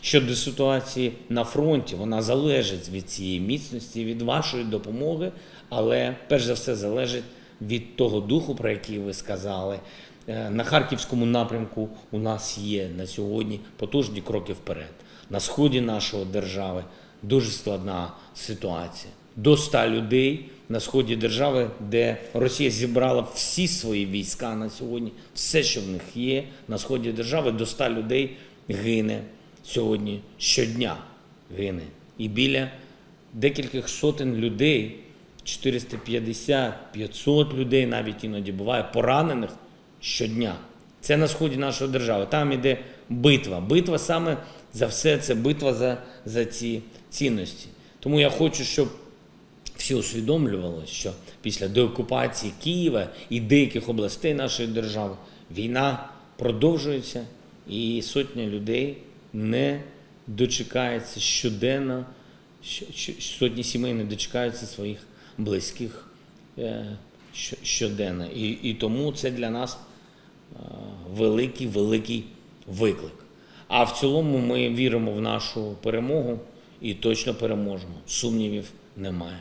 Щодо ситуації на фронті, вона залежить від цієї міцності, від вашої допомоги, але перш за все залежить від того духу, про який ви сказали. Е, На харківському напрямку у нас є на сьогодні потужні кроки вперед. На сході нашої держави дуже складна ситуація. До 100 людей на сході держави, де Росія зібрала всі свої війська на сьогодні, все, що в них є, на сході держави, до 100 людей гине сьогодні щодня. Гине. І біля декількох сотень людей, 450-500 людей навіть іноді буває поранених щодня. Це на сході нашої держави. Там іде битва. Битва саме за все це битва за, за ці цінності. Тому я хочу, щоб всі усвідомлювали, що після деокупації Києва і деяких областей нашої держави війна продовжується, і сотня людей не дочекається щоденно, сотні сімей не дочекаються своїх близьких е, щоденно. І, і тому це для нас е, великий, великий виклик. А в цілому ми віримо в нашу перемогу і точно переможемо. Сумнівів немає.